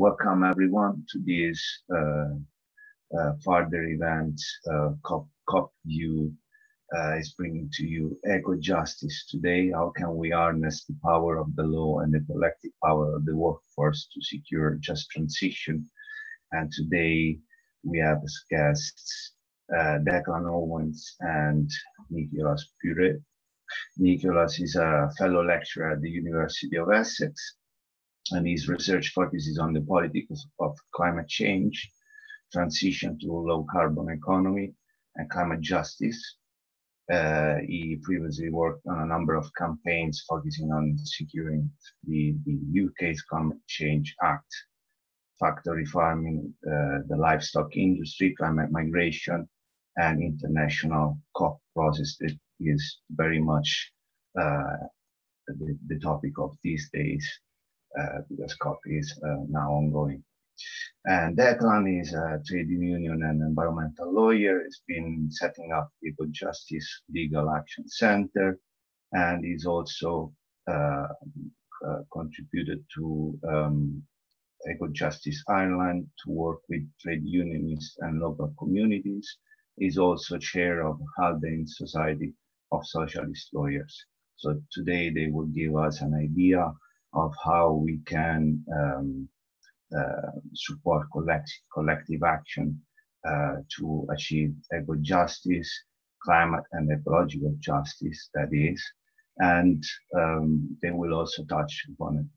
welcome everyone to this uh, uh, further event. Uh, COP, COP is bringing to you eco justice today. How can we harness the power of the law and the collective power of the workforce to secure just transition? And today we have as guests uh, Declan Owens and Nicholas Beuret. Nicholas is a fellow lecturer at the University of Essex and his research focuses on the politics of climate change, transition to a low carbon economy, and climate justice. Uh, he previously worked on a number of campaigns focusing on securing the, the UK's Climate Change Act, factory farming, uh, the livestock industry, climate migration, and international COP process that is very much uh, the, the topic of these days because COP is uh, now ongoing. And Declan is a trade union and environmental lawyer. He's been setting up Eco Justice Legal Action Center, and he's also uh, uh, contributed to um, Eco Justice Ireland to work with trade unionists and local communities. He's also chair of Haldane Society of Socialist Lawyers. So today they will give us an idea of how we can um, uh, support collect collective action uh, to achieve eco justice, climate and ecological justice, that is. And um, they will also touch upon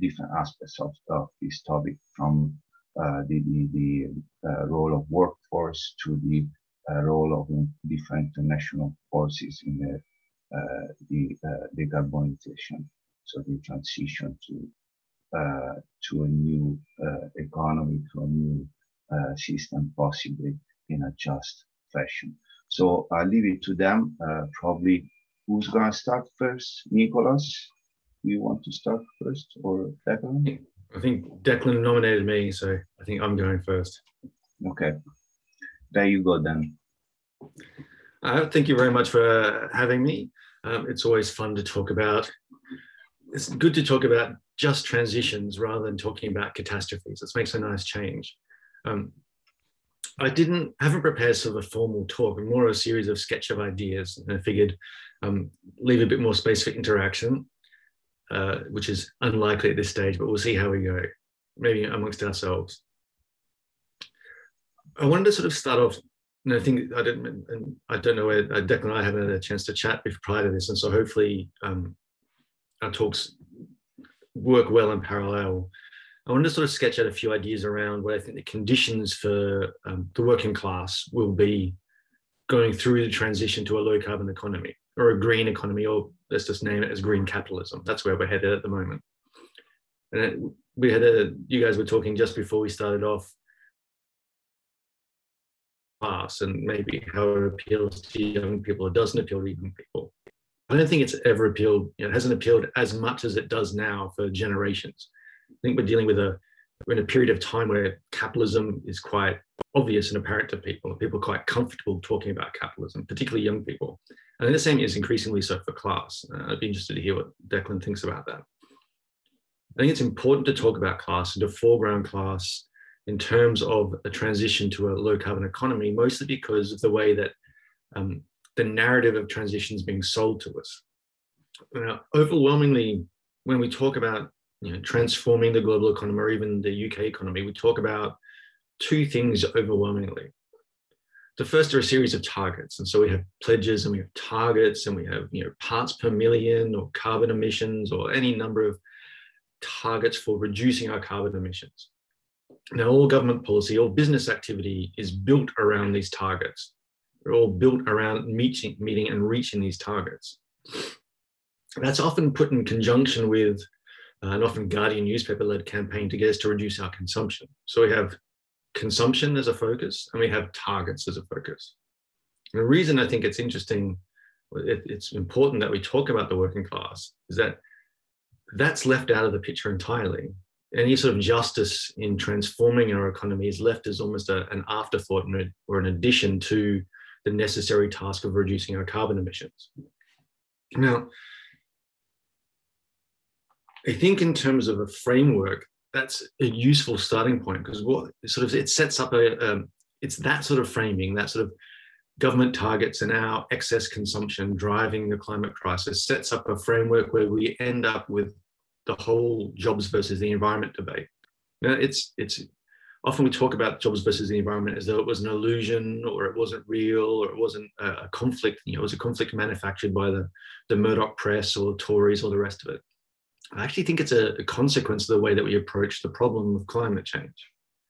different aspects of, of this topic from uh, the, the, the uh, role of workforce to the uh, role of different national forces in the, uh, the decarbonization so the transition to uh, to a new uh, economy, to a new uh, system, possibly in a just fashion. So I'll leave it to them. Uh, probably who's gonna start first? Nicholas, you want to start first or Declan? I think Declan nominated me, so I think I'm going first. Okay, there you go then. Uh, thank you very much for having me. Um, it's always fun to talk about it's good to talk about just transitions rather than talking about catastrophes. It makes a nice change. Um, I didn't haven't prepared sort of a formal talk, more of a series of sketch of ideas, and I figured um, leave a bit more space for interaction, uh, which is unlikely at this stage, but we'll see how we go, maybe amongst ourselves. I wanted to sort of start off, and I think I don't, I don't know where uh, Declan and I haven't had a chance to chat prior to this, and so hopefully um, our talks work well in parallel. I wanted to sort of sketch out a few ideas around what I think the conditions for um, the working class will be going through the transition to a low carbon economy or a green economy, or let's just name it as green capitalism. That's where we're headed at the moment. And we had a, you guys were talking just before we started off class and maybe how it appeals to young people or doesn't appeal to young people. I don't think it's ever appealed, you know, it hasn't appealed as much as it does now for generations. I think we're dealing with a, we're in a period of time where capitalism is quite obvious and apparent to people. People are quite comfortable talking about capitalism, particularly young people. And the same is increasingly so for class. Uh, I'd be interested to hear what Declan thinks about that. I think it's important to talk about class and to foreground class in terms of a transition to a low carbon economy, mostly because of the way that um, the narrative of transitions being sold to us. Now, overwhelmingly, when we talk about you know, transforming the global economy or even the UK economy, we talk about two things overwhelmingly. The first are a series of targets. And so we have pledges and we have targets and we have you know, parts per million or carbon emissions or any number of targets for reducing our carbon emissions. Now, all government policy, all business activity is built around these targets. They're all built around meeting, meeting and reaching these targets. That's often put in conjunction with uh, an often Guardian newspaper-led campaign to get us to reduce our consumption. So we have consumption as a focus and we have targets as a focus. And the reason I think it's interesting, it, it's important that we talk about the working class is that that's left out of the picture entirely. Any sort of justice in transforming our economy is left as almost a, an afterthought or an addition to the necessary task of reducing our carbon emissions. Now, I think in terms of a framework that's a useful starting point because what sort of it sets up a um, it's that sort of framing, that sort of government targets and our excess consumption driving the climate crisis sets up a framework where we end up with the whole jobs versus the environment debate. Now, it's it's often we talk about jobs versus the environment as though it was an illusion or it wasn't real or it wasn't a, conflict. You know, it was a conflict manufactured by the the Murdoch press or Tories or the rest of it. I actually think it's a, a consequence of the way that we approach the problem of climate change.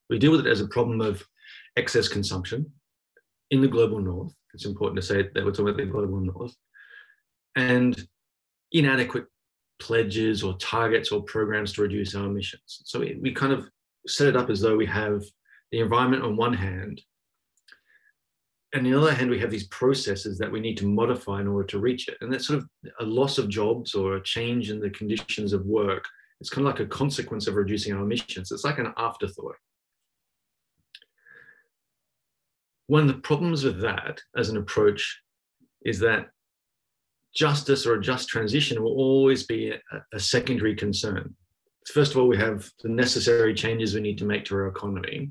We deal with it as a problem of excess consumption in the global north. It's important to say that we're talking about the global north and inadequate pledges or targets or programs to reduce our emissions. So we, we kind of set it up as though we have the environment on one hand, and on the other hand, we have these processes that we need to modify in order to reach it. And that's sort of a loss of jobs or a change in the conditions of work. It's kind of like a consequence of reducing our emissions. It's like an afterthought. One of the problems with that as an approach is that justice or a just transition will always be a, a secondary concern. First of all, we have the necessary changes we need to make to our economy.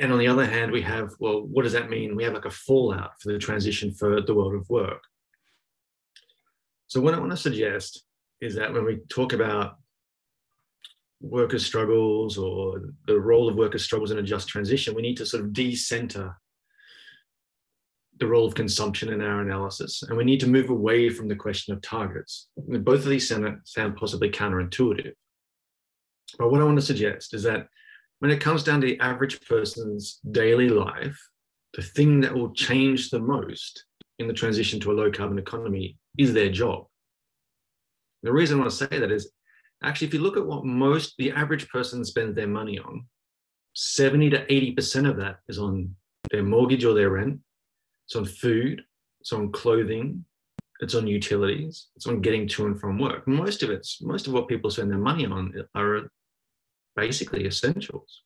And on the other hand, we have, well, what does that mean? We have like a fallout for the transition for the world of work. So, what I want to suggest is that when we talk about workers' struggles or the role of workers' struggles in a just transition, we need to sort of decenter the role of consumption in our analysis. And we need to move away from the question of targets. Both of these sound, sound possibly counterintuitive. But what I want to suggest is that when it comes down to the average person's daily life, the thing that will change the most in the transition to a low carbon economy is their job. The reason I want to say that is actually, if you look at what most the average person spends their money on, 70 to 80% of that is on their mortgage or their rent, it's on food, it's on clothing, it's on utilities, it's on getting to and from work. Most of it's most of what people spend their money on are basically essentials.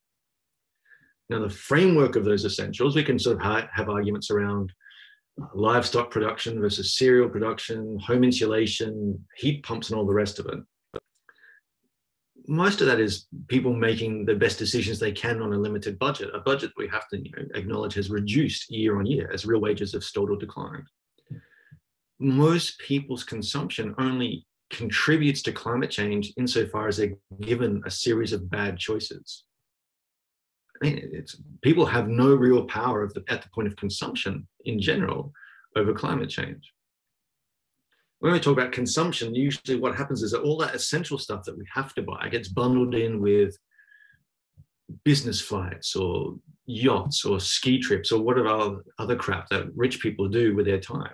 Now, the framework of those essentials, we can sort of have arguments around livestock production versus cereal production, home insulation, heat pumps, and all the rest of it most of that is people making the best decisions they can on a limited budget, a budget we have to you know, acknowledge has reduced year on year as real wages have stalled or declined. Most people's consumption only contributes to climate change insofar as they're given a series of bad choices. I mean, it's, people have no real power the, at the point of consumption in general over climate change when we talk about consumption, usually what happens is that all that essential stuff that we have to buy gets bundled in with business flights or yachts or ski trips or whatever other crap that rich people do with their time.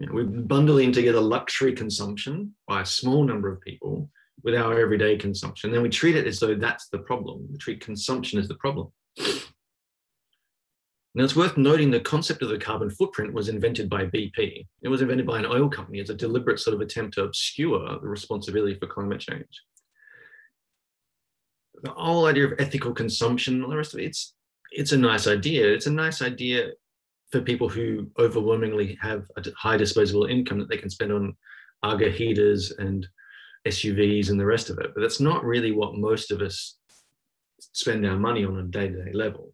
You know, we bundle in together luxury consumption by a small number of people with our everyday consumption. Then we treat it as though that's the problem. We treat consumption as the problem. Now, it's worth noting the concept of the carbon footprint was invented by BP. It was invented by an oil company as a deliberate sort of attempt to obscure the responsibility for climate change. The whole idea of ethical consumption, all the rest of it, it's, it's a nice idea. It's a nice idea for people who overwhelmingly have a high disposable income that they can spend on Aga heaters and SUVs and the rest of it. But that's not really what most of us spend our money on on a day to day level.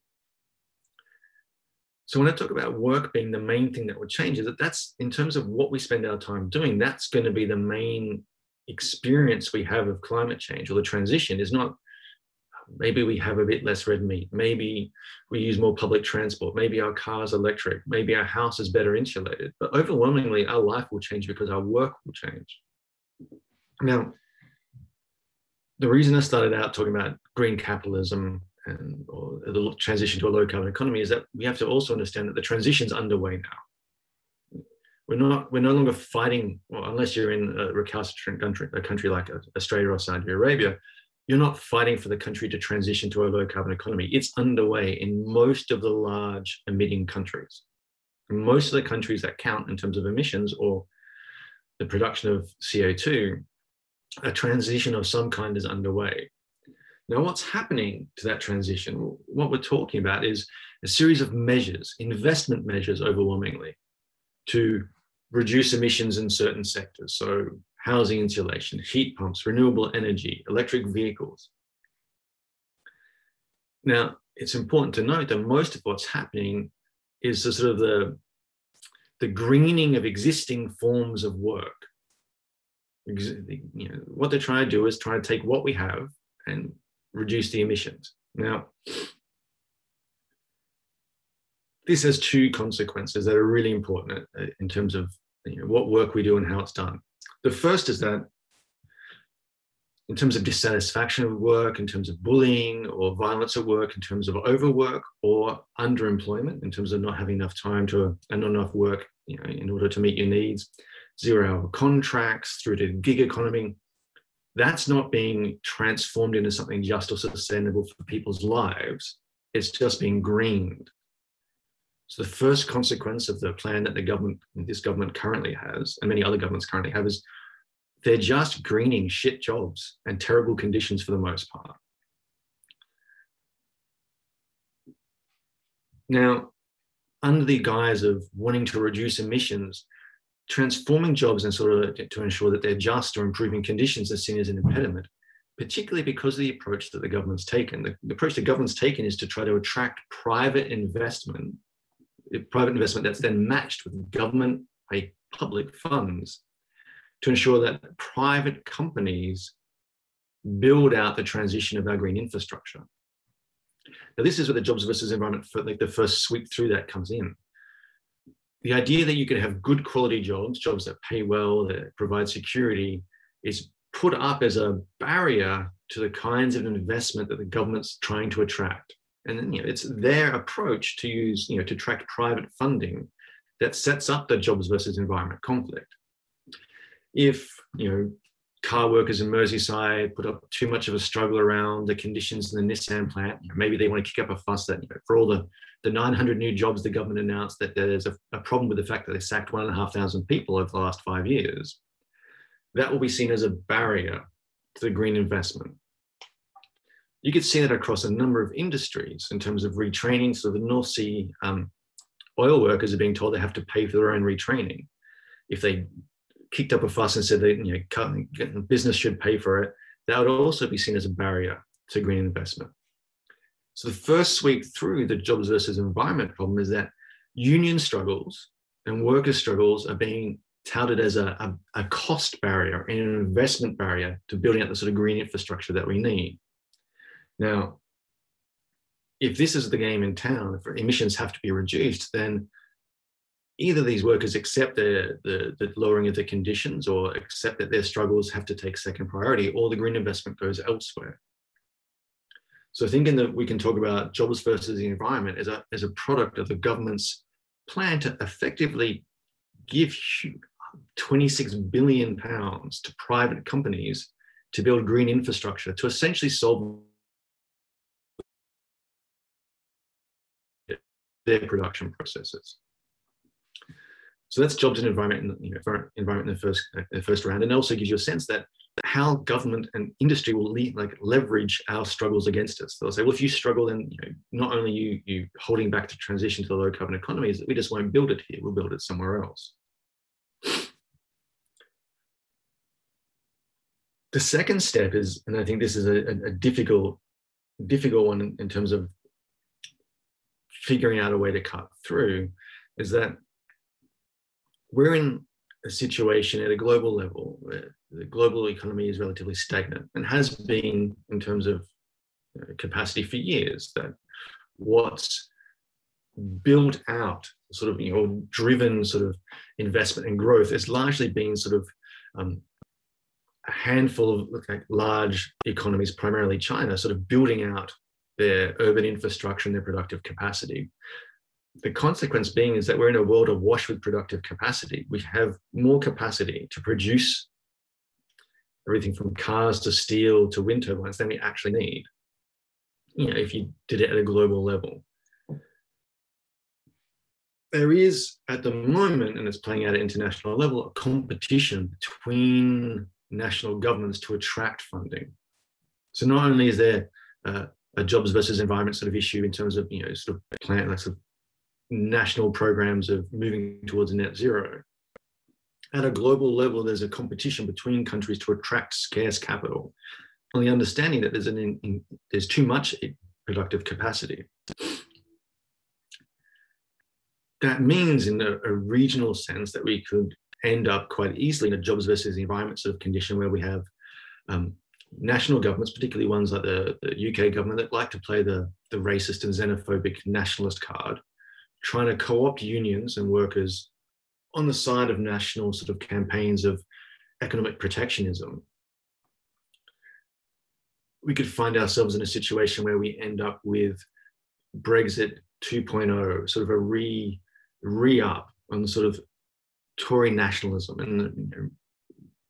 So when I talk about work being the main thing that would change, is that that's in terms of what we spend our time doing, that's going to be the main experience we have of climate change or the transition. Is not maybe we have a bit less red meat. Maybe we use more public transport. Maybe our car's electric. Maybe our house is better insulated. But overwhelmingly our life will change because our work will change. Now the reason i started out talking about green capitalism and or the transition to a low carbon economy is that we have to also understand that the transition's underway now. We're not we're no longer fighting, well, unless you're in a recalcitrant country, a country like Australia or Saudi Arabia, you're not fighting for the country to transition to a low carbon economy. It's underway in most of the large emitting countries. Most of the countries that count in terms of emissions or the production of CO2, a transition of some kind is underway. Now, what's happening to that transition? What we're talking about is a series of measures, investment measures overwhelmingly, to reduce emissions in certain sectors. So, housing insulation, heat pumps, renewable energy, electric vehicles. Now, it's important to note that most of what's happening is the sort of the, the greening of existing forms of work. You know, what they're trying to do is try to take what we have and reduce the emissions. Now, this has two consequences that are really important uh, in terms of you know, what work we do and how it's done. The first is that in terms of dissatisfaction with work, in terms of bullying or violence at work, in terms of overwork or underemployment, in terms of not having enough time to and not enough work you know, in order to meet your needs, zero hour contracts through to gig economy, that's not being transformed into something just or sustainable for people's lives. It's just being greened. So the first consequence of the plan that the government, this government currently has, and many other governments currently have, is they're just greening shit jobs and terrible conditions for the most part. Now, under the guise of wanting to reduce emissions, transforming jobs and sort of to ensure that they're just or improving conditions is seen as an impediment, particularly because of the approach that the government's taken. The, the approach the government's taken is to try to attract private investment, private investment that's then matched with government public funds to ensure that private companies build out the transition of our green infrastructure. Now, this is where the jobs versus environment, like the first sweep through that comes in the idea that you can have good quality jobs, jobs that pay well, that provide security, is put up as a barrier to the kinds of investment that the government's trying to attract. And you know, it's their approach to use, you know, to attract private funding that sets up the jobs versus environment conflict. If, you know, car workers in Merseyside put up too much of a struggle around the conditions in the Nissan plant. Maybe they want to kick up a fuss that you know, for all the, the 900 new jobs the government announced that there's a, a problem with the fact that they sacked one and a half thousand people over the last five years. That will be seen as a barrier to the green investment. You could see that across a number of industries in terms of retraining. So the North Sea um, oil workers are being told they have to pay for their own retraining. If they kicked up a fuss and said that you know business should pay for it, that would also be seen as a barrier to green investment. So the first sweep through the jobs versus environment problem is that union struggles and worker struggles are being touted as a, a, a cost barrier and an investment barrier to building out the sort of green infrastructure that we need. Now, if this is the game in town, if emissions have to be reduced, then either these workers accept the, the, the, lowering of the conditions or accept that their struggles have to take second priority or the green investment goes elsewhere. So thinking that we can talk about jobs versus the environment as a, as a product of the government's plan to effectively give 26 billion pounds to private companies to build green infrastructure to essentially solve their production processes. So that's jobs and environment, in, you know, environment in the first uh, first round, and also gives you a sense that how government and industry will like leverage our struggles against us. They'll say, well, if you struggle, then you know, not only you you holding back the transition to the low carbon economy, is that we just won't build it here. We'll build it somewhere else. The second step is, and I think this is a, a difficult difficult one in, in terms of figuring out a way to cut through, is that we're in a situation at a global level where the global economy is relatively stagnant and has been in terms of capacity for years. That what's built out, sort of, you know, driven sort of investment and growth has largely been sort of um, a handful of like large economies, primarily China, sort of building out their urban infrastructure and their productive capacity the consequence being is that we're in a world awash with productive capacity. We have more capacity to produce everything from cars to steel to wind turbines than we actually need. You know, if you did it at a global level. There is at the moment, and it's playing out at international level, a competition between national governments to attract funding. So not only is there uh, a jobs versus environment sort of issue in terms of you know sort of plan like sort of national programs of moving towards net zero. at a global level, there's a competition between countries to attract scarce capital on the understanding that there's, an in, in, there's too much productive capacity. That means in a, a, regional sense that we could end up quite easily in a jobs versus the environment sort of condition where we have um, national governments, particularly ones like the, the, UK government that like to play the, the racist and xenophobic nationalist card, trying to co-opt unions and workers on the side of national sort of campaigns of economic protectionism we could find ourselves in a situation where we end up with Brexit 2.0, sort of a re re up on sort of Tory nationalism and you know,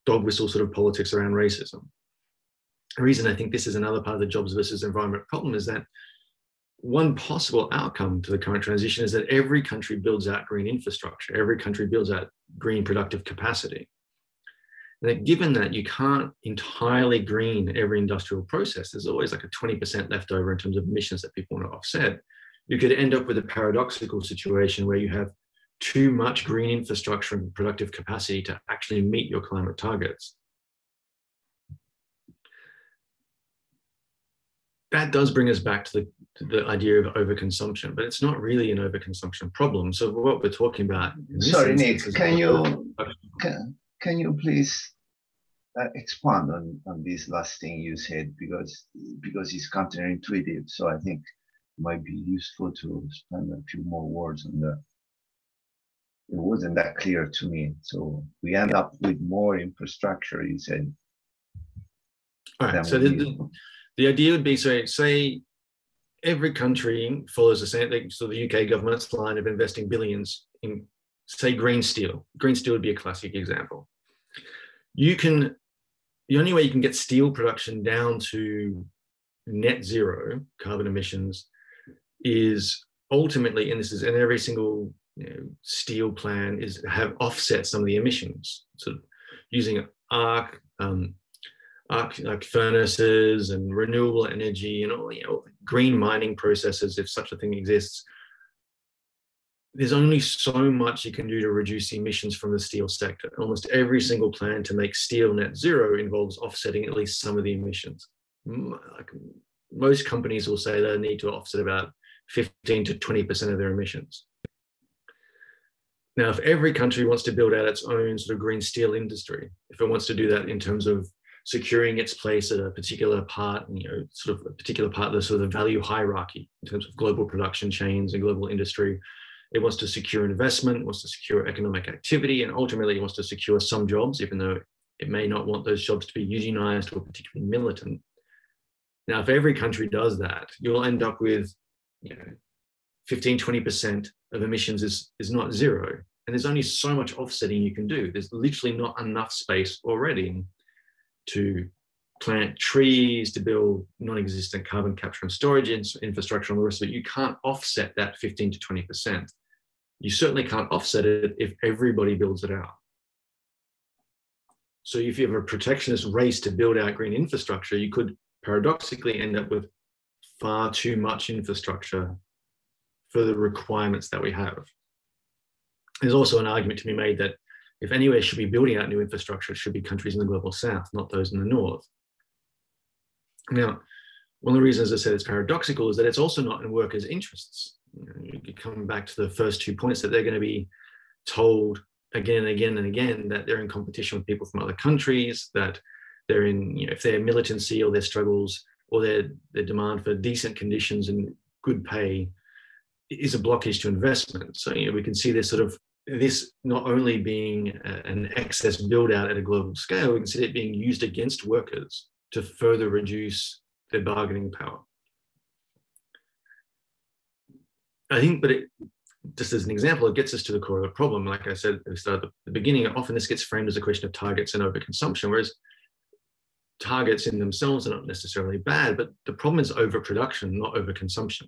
dog whistle sort of politics around racism. The reason I think this is another part of the jobs versus environment problem is that one possible outcome to the current transition is that every country builds out green infrastructure, every country builds out green productive capacity that given that you can't entirely green every industrial process, there's always like a 20% left over in terms of emissions that people want to offset. You could end up with a paradoxical situation where you have too much green infrastructure and productive capacity to actually meet your climate targets. That does bring us back to the, to the idea of overconsumption, but it's not really an overconsumption problem. So what we're talking about. Sorry, Nick, can you, can, can you please uh, expand on, on this last thing you said because because it's counterintuitive. So I think it might be useful to spend a few more words on that. It wasn't that clear to me. So we end up with more infrastructure. You said. All right. So the, the, the idea would be so say every country follows the same. So the UK government's line of investing billions in say green steel. Green steel would be a classic example. You can the only way you can get steel production down to net zero carbon emissions is ultimately, and this is in every single you know, steel plan, is have offset some of the emissions. So using arc, um, like furnaces and renewable energy and all you know green mining processes, if such a thing exists, there's only so much you can do to reduce emissions from the steel sector. Almost every single plan to make steel net zero involves offsetting at least some of the emissions. Most companies will say they need to offset about 15 to 20% of their emissions. Now, if every country wants to build out its own sort of green steel industry, if it wants to do that in terms of securing its place at a particular part, you know, sort of a particular part of the sort of value hierarchy in terms of global production chains and global industry, it wants to secure investment, it wants to secure economic activity, and ultimately it wants to secure some jobs, even though it may not want those jobs to be unionized or particularly militant. Now, if every country does that, you'll end up with you know, 15, 20% of emissions is, is not zero. And there's only so much offsetting you can do. There's literally not enough space already to plant trees, to build non-existent carbon capture and storage infrastructure and the rest of it. You can't offset that 15 to 20% you certainly can't offset it if everybody builds it out. So if you have a protectionist race to build out green infrastructure, you could paradoxically end up with far too much infrastructure for the requirements that we have. There's also an argument to be made that if anywhere should be building out new infrastructure, it should be countries in the global south, not those in the north. Now, one of the reasons I said it's paradoxical is that it's also not in workers' interests you, know, you come back to the first two points that they're going to be told again and again and again that they're in competition with people from other countries, that they're in, you know, if their militancy or their struggles or their, their demand for decent conditions and good pay is a blockage to investment. So, you know, we can see this sort of this not only being an excess build out at a global scale, we can see it being used against workers to further reduce their bargaining power. I think, but it, just as an example, it gets us to the core of the problem. Like I said at the beginning, often this gets framed as a question of targets and overconsumption, whereas targets in themselves are not necessarily bad, but the problem is overproduction, not overconsumption.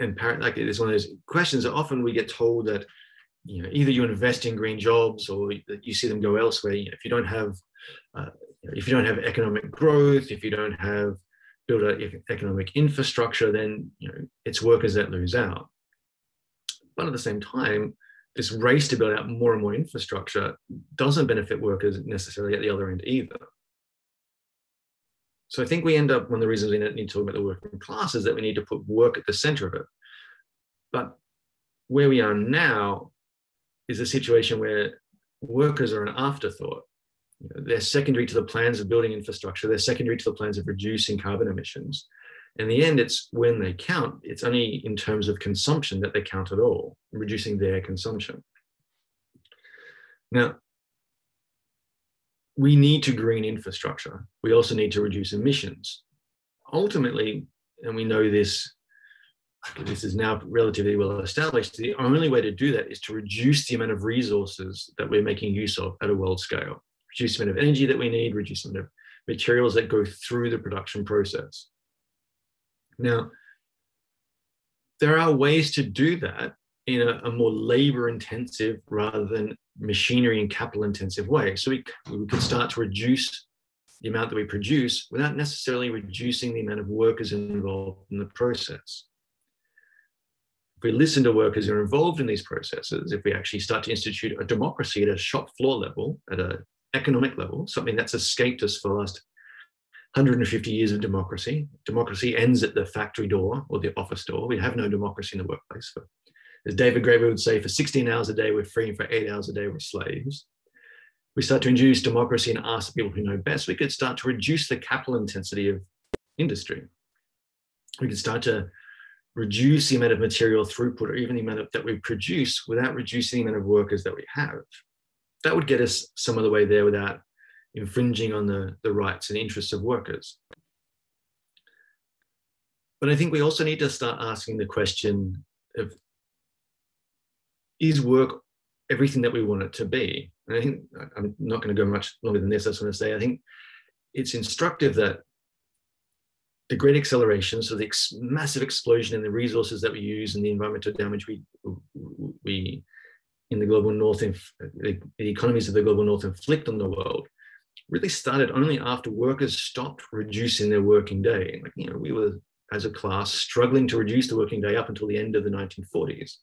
And like it is one of those questions that often we get told that you know either you invest in green jobs or you see them go elsewhere. You know, if you don't have uh, if you don't have economic growth, if you don't have build an economic infrastructure, then you know it's workers that lose out. But at the same time, this race to build out more and more infrastructure doesn't benefit workers necessarily at the other end either. So I think we end up, one of the reasons we need to talk about the working class is that we need to put work at the center of it. But where we are now is a situation where workers are an afterthought. You know, they're secondary to the plans of building infrastructure, they're secondary to the plans of reducing carbon emissions. In the end, it's when they count, it's only in terms of consumption that they count at all, reducing their consumption. Now, we need to green infrastructure. We also need to reduce emissions. Ultimately, and we know this, this is now relatively well established, the only way to do that is to reduce the amount of resources that we're making use of at a world scale. Reduce the amount of energy that we need, reduce the amount of materials that go through the production process. Now, there are ways to do that in a, a more labor intensive rather than machinery and capital intensive way. So we, we could start to reduce the amount that we produce without necessarily reducing the amount of workers involved in the process. If we listen to workers who are involved in these processes, if we actually start to institute a democracy at a shop floor level, at an economic level, something that's escaped us for the last 150 years of democracy. Democracy ends at the factory door or the office door. We have no democracy in the workplace for as David Graeber would say, for 16 hours a day, we're free, and for eight hours a day, we're slaves. We start to introduce democracy and ask the people who know best. We could start to reduce the capital intensity of industry. We could start to reduce the amount of material throughput or even the amount of, that we produce without reducing the amount of workers that we have. That would get us some of the way there without infringing on the, the rights and interests of workers. But I think we also need to start asking the question of is work everything that we want it to be? And I think I'm not going to go much longer than this. I just want to say I think it's instructive that the great acceleration, so the ex- massive explosion in the resources that we use and the environmental damage we we in the global north, the, the economies of the global north inflict on the world, really started only after workers stopped reducing their working day. Like you know, we were as a class struggling to reduce the working day up until the end of the 1940s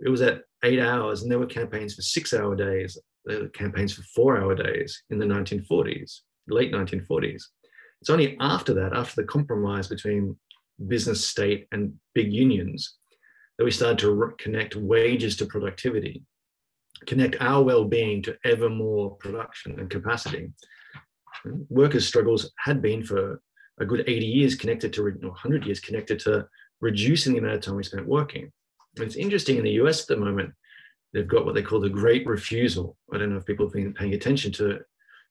it was at eight hours, and there were campaigns for six hour days, there were campaigns for four hour days in the 1940s, late 1940s. It's only after that, after the compromise between business, state, and big unions, that we started to connect wages to productivity, connect our well being to ever more production and capacity. Workers' struggles had been for a good 80 years connected to, or 100 years connected to reducing the amount of time we spent working. It's interesting in the US at the moment, they've got what they call the great refusal. I don't know if people have been paying attention to it.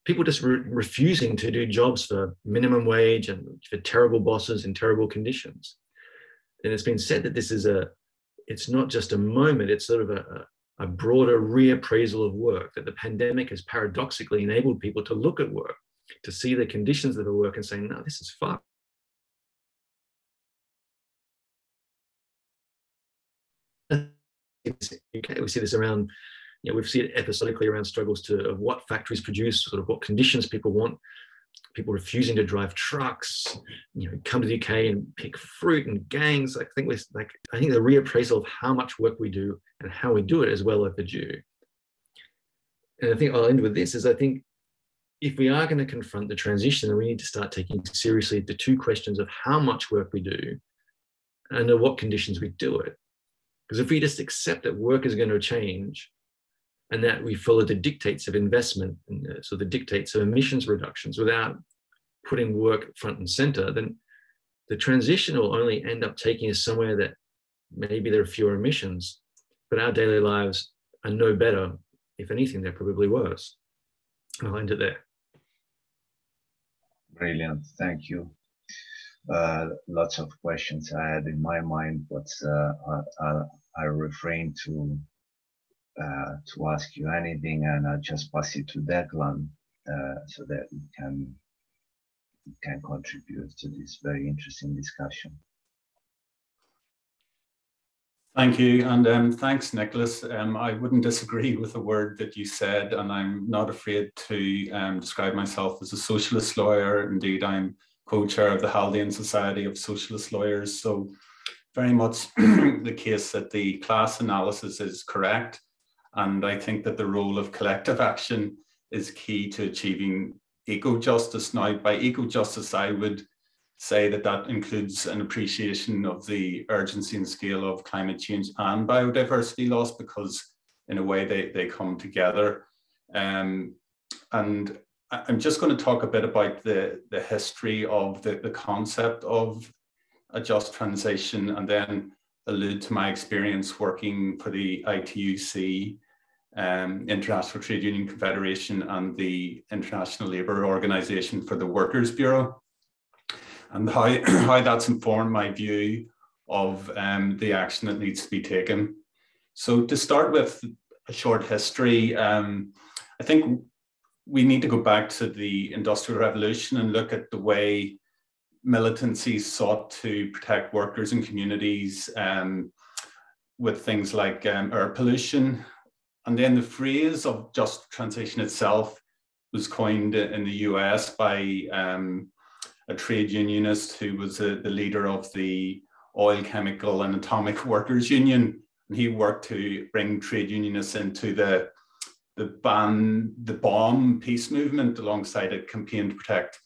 People just re- refusing to do jobs for minimum wage and for terrible bosses in terrible conditions. And it's been said that this is a, it's not just a moment, it's sort of a, a broader reappraisal of work, that the pandemic has paradoxically enabled people to look at work, to see the conditions of the work and say, no, this is fucked UK. We see this around, you know, we've seen it episodically around struggles to of what factories produce, sort of what conditions people want, people refusing to drive trucks, you know, come to the UK and pick fruit and gangs. I think we like I think the reappraisal of how much work we do and how we do it is well overdue. And I think I'll end with this is I think if we are going to confront the transition, then we need to start taking seriously the two questions of how much work we do and under what conditions we do it. Because if we just accept that work is going to change and that we follow the dictates of investment, and, so the dictates of emissions reductions without putting work front and center, then the transition will only end up taking us somewhere that maybe there are fewer emissions, but our daily lives are no better. If anything, they're probably worse. I'll end it there. Brilliant. Thank you uh, lots of questions I had in my mind, but uh, I, I, refrain to uh, to ask you anything, and I just pass it to Declan uh, so that we can can contribute to this very interesting discussion. Thank you, and um, thanks, Nicholas. Um, I wouldn't disagree with a word that you said, and I'm not afraid to um, describe myself as a socialist lawyer. Indeed, I'm co-chair of the Haldane Society of Socialist Lawyers. So very much the case that the class analysis is correct. And I think that the role of collective action is key to achieving eco justice. Now, by eco justice, I would say that that includes an appreciation of the urgency and scale of climate change and biodiversity loss because in a way they, they come together. Um, and I'm just going to talk a bit about the, the history of the, the concept of a just transition and then allude to my experience working for the ITUC, um, International Trade Union Confederation, and the International Labour Organization for the Workers' Bureau, and how, how that's informed my view of um, the action that needs to be taken. So, to start with a short history, um, I think we need to go back to the Industrial Revolution and look at the way militancy sought to protect workers and communities um, with things like um, air pollution. And then the phrase of just transition itself was coined in the US by um, a trade unionist who was a, the leader of the Oil, Chemical, and Atomic Workers Union. And he worked to bring trade unionists into the the ban the bomb peace movement alongside a campaign to protect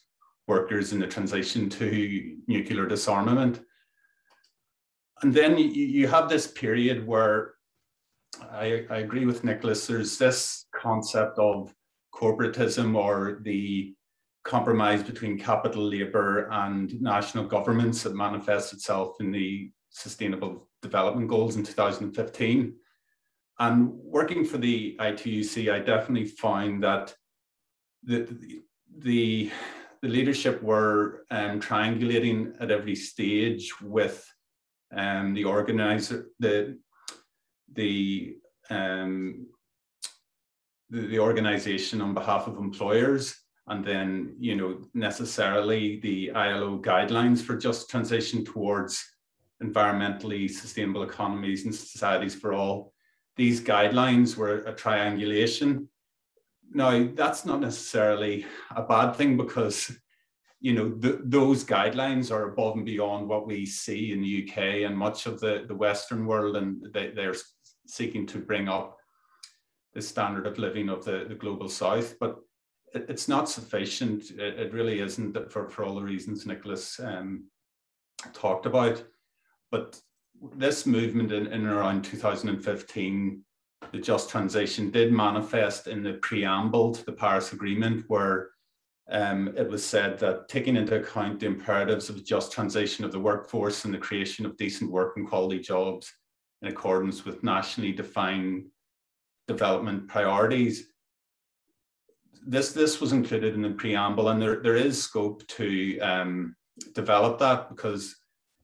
workers in the transition to nuclear disarmament. And then you, you have this period where I, I agree with Nicholas, there's this concept of corporatism or the compromise between capital labor and national governments that manifests itself in the Sustainable Development Goals in 2015. And working for the ITUC, I definitely find that the, the, the leadership were um, triangulating at every stage with um, the organizer, the, the, um, the, the organization on behalf of employers. And then you know necessarily the ILO guidelines for just transition towards environmentally sustainable economies and societies for all these guidelines were a triangulation. Now, that's not necessarily a bad thing because you know th- those guidelines are above and beyond what we see in the UK and much of the, the Western world, and they, they're seeking to bring up the standard of living of the, the global South. But it, it's not sufficient. It, it, really isn't for, for all the reasons Nicholas um, talked about. But this movement in, in around 2015, the just transition did manifest in the preamble to the Paris Agreement, where um, it was said that taking into account the imperatives of just transition of the workforce and the creation of decent work and quality jobs in accordance with nationally defined development priorities. This, this was included in the preamble, and there, there is scope to um, develop that because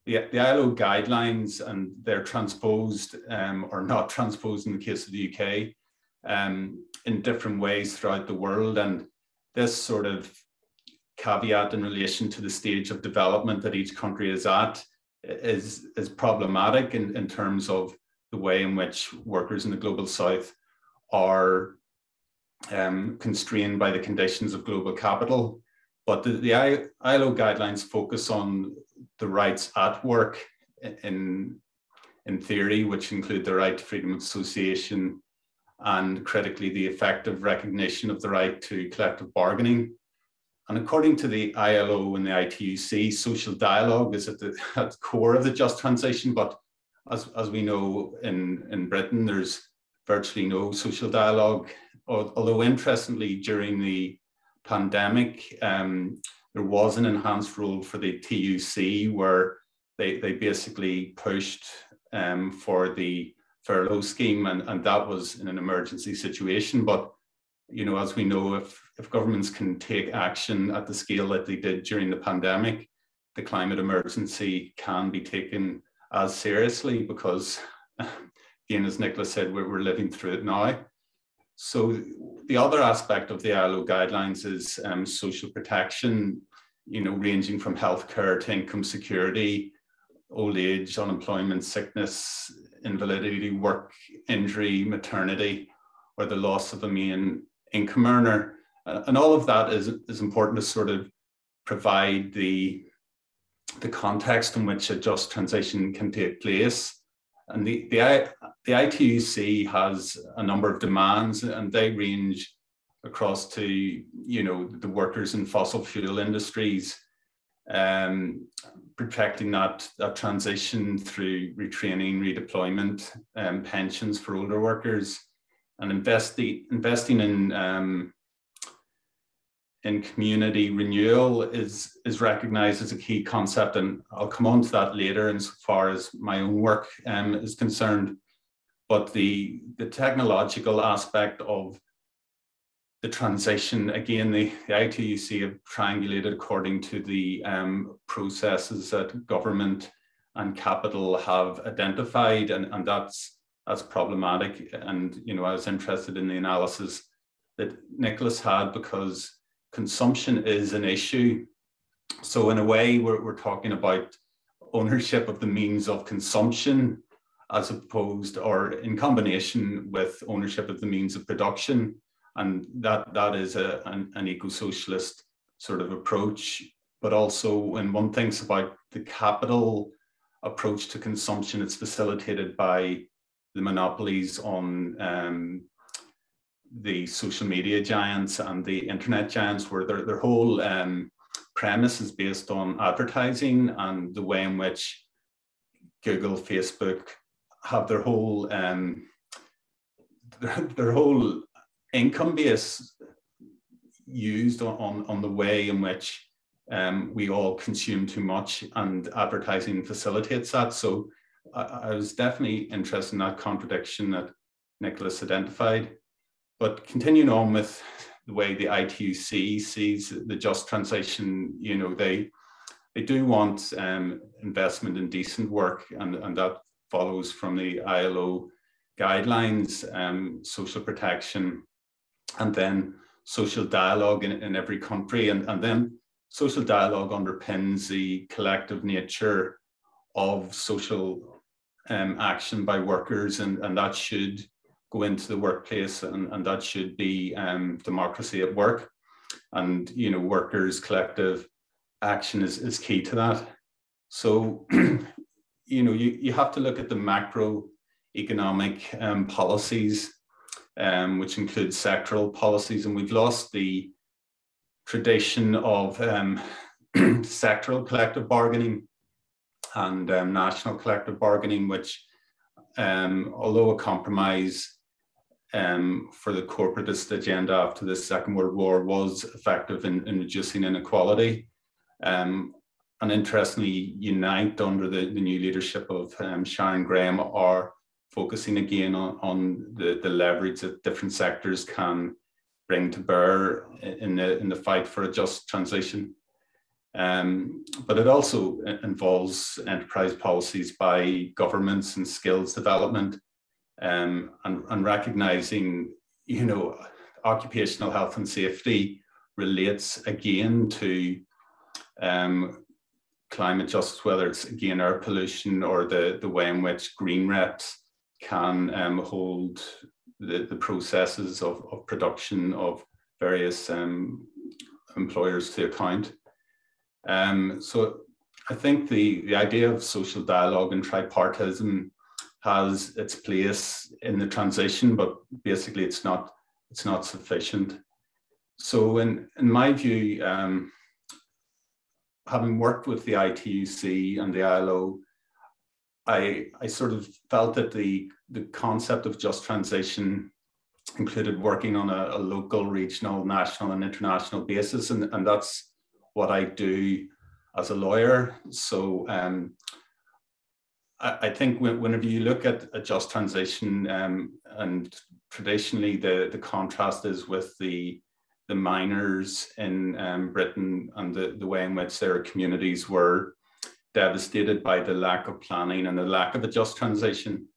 the, the ILO guidelines and they're transposed um, or not transposed in the case of the UK um, in different ways throughout the world. And this sort of caveat in relation to the stage of development that each country is at is, is problematic in, in terms of the way in which workers in the global south are um, constrained by the conditions of global capital. But the, the ILO guidelines focus on the rights at work in, in theory, which include the right to freedom of association and critically the effective recognition of the right to collective bargaining. And according to the ILO and the ITUC, social dialogue is at the, at the core of the just transition. But as, as we know in, in Britain, there's virtually no social dialogue. Although interestingly, during the pandemic, um, there was an enhanced role for the TUC where they, they basically pushed um, for the furlough scheme, and, and that was in an emergency situation. But you know, as we know, if if governments can take action at the scale that they did during the pandemic, the climate emergency can be taken as seriously because, again, as Nicholas said, we're, we're living through it now. So the other aspect of the ILO guidelines is um, social protection you know, ranging from healthcare to income security, old age, unemployment, sickness, invalidity, work injury, maternity, or the loss of a main income earner. Uh, and all of that is, is important to sort of provide the the context in which a just transition can take place. And the, the, the ITUC has a number of demands and they range across to, you know, the workers in fossil fuel industries, um, protecting that, that transition through retraining, redeployment, um, pensions for older workers, and investi- investing in um, in community renewal is is recognized as a key concept, and I'll come on to that later insofar as far as my own work um, is concerned. But the the technological aspect of the transition, again, the, the ITUC have triangulated according to the um, processes that government and capital have identified, and, and that's that's problematic. And you know, I was interested in the analysis that Nicholas had because consumption is an issue. So in a way, we're, we're talking about ownership of the means of consumption as opposed or in combination with ownership of the means of production. And that, that is a, an, an eco-socialist sort of approach. But also when one thinks about the capital approach to consumption, it's facilitated by the monopolies on um, the social media giants and the internet giants, where their, their whole um, premise is based on advertising and the way in which Google, Facebook have their whole um, their, their whole income base used on, on, the way in which um, we all consume too much and advertising facilitates that. So I, I was definitely interested in that contradiction that Nicholas identified. But continuing on with the way the ITUC sees the just transition, you know, they they do want um, investment in decent work, and, and that follows from the ILO guidelines, um, social protection, and then social dialogue in, in every country. And, and then social dialogue underpins the collective nature of social um, action by workers, and, and that should go into the workplace and, and that should be um, democracy at work. And, you know, workers' collective action is, is key to that. So, you know, you, you have to look at the macroeconomic um, policies, um, which includes sectoral policies, and we've lost the tradition of um, sectoral collective bargaining and um, national collective bargaining, which, um, although a compromise um, for the corporatist agenda after the Second World War was effective in, in reducing inequality. Um, and interestingly, Unite under the, the new leadership of Sharon Graham are focusing again on, on the, the leverage that different sectors can bring to bear in the, in the fight for a just transition. Um, but it also involves enterprise policies by governments and skills development um, and, and recognizing, you know, occupational health and safety relates again to um, climate justice, whether it's again air pollution or the, the way in which green reps can um, hold the, the processes of, of production of various um, employers to account. Um, so I think the, the idea of social dialogue and tripartism has its place in the transition, but basically it's not it's not sufficient. So in in my view, um, having worked with the ITUC and the ILO, I I sort of felt that the the concept of just transition included working on a, a local, regional, national, and international basis, and, and that's what I do as a lawyer. So um, I, think whenever you look at a just transition, um, and traditionally the, the contrast is with the the miners in um, Britain and the, the way in which their communities were devastated by the lack of planning and the lack of a just transition.